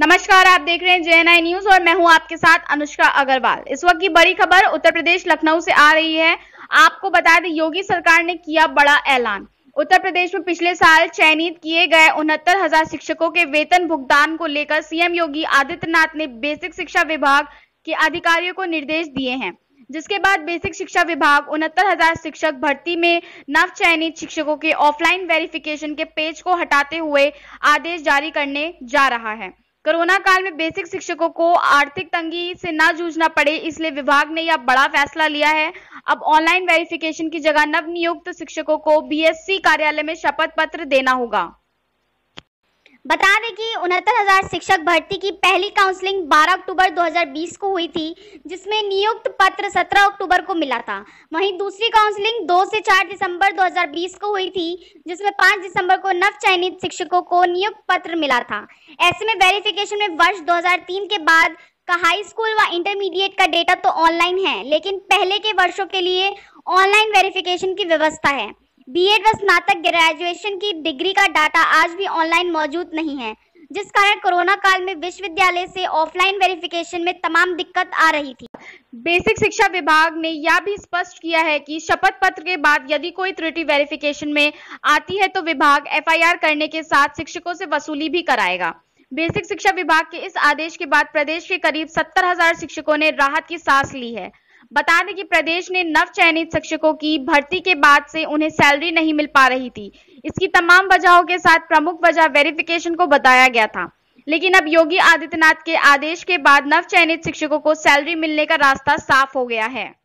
नमस्कार, आप देख रहे हैं जे एन न्यूज़ और मैं हूँ आपके साथ अनुष्का अग्रवाल। इस वक्त की बड़ी खबर उत्तर प्रदेश लखनऊ से आ रही है। आपको बता दें, योगी सरकार ने किया बड़ा ऐलान। उत्तर प्रदेश में पिछले साल चयनित किए गए उनहत्तर हज़ार शिक्षकों के वेतन भुगतान को लेकर सीएम योगी आदित्यनाथ ने बेसिक शिक्षा विभाग के अधिकारियों को निर्देश दिए हैं। जिसके बाद बेसिक शिक्षा विभाग उनहत्तर हज़ार शिक्षक भर्ती में नव चयनित शिक्षकों के ऑफलाइन वेरिफिकेशन के पेज को हटाते हुए आदेश जारी करने जा रहा है। कोरोना काल में बेसिक शिक्षकों को आर्थिक तंगी से ना जूझना पड़े, इसलिए विभाग ने यह बड़ा फैसला लिया है। अब ऑनलाइन वेरिफिकेशन की जगह नवनियुक्त शिक्षकों को बीएससी कार्यालय में शपथ पत्र देना होगा। बता दें कि उनहत्तर हज़ार शिक्षक भर्ती की पहली काउंसलिंग 12 अक्टूबर 2020 को हुई थी, जिसमें नियुक्त पत्र 17 अक्टूबर को मिला था। वहीं दूसरी काउंसलिंग 2 से 4 दिसंबर 2020 को हुई थी, जिसमें 5 दिसंबर को नव चयनित शिक्षकों को नियुक्त पत्र मिला था। ऐसे में वेरिफिकेशन में वर्ष 2003 के बाद का हाई स्कूल व इंटरमीडिएट का डेटा तो ऑनलाइन है, लेकिन पहले के वर्षों के लिए ऑनलाइन वेरिफिकेशन की व्यवस्था है। बीएड व स्नातक ग्रेजुएशन की डिग्री का डाटा आज भी ऑनलाइन मौजूद नहीं है, जिस कारण कोरोना काल में विश्वविद्यालय से ऑफलाइन वेरिफिकेशन में तमाम दिक्कत आ रही थी। बेसिक शिक्षा विभाग ने यह भी स्पष्ट किया है कि शपथ पत्र के बाद यदि कोई त्रुटि वेरिफिकेशन में आती है तो विभाग एफआईआर करने के साथ शिक्षकों से वसूली भी कराएगा। बेसिक शिक्षा विभाग के इस आदेश के बाद प्रदेश के करीब सत्तर शिक्षकों ने राहत की सांस ली है। बता दें कि प्रदेश ने नव चयनित शिक्षकों की भर्ती के बाद से उन्हें सैलरी नहीं मिल पा रही थी। इसकी तमाम वजहों के साथ प्रमुख वजह वेरिफिकेशन को बताया गया था। लेकिन अब योगी आदित्यनाथ के आदेश के बाद नव चयनित शिक्षकों को सैलरी मिलने का रास्ता साफ़ हो गया है।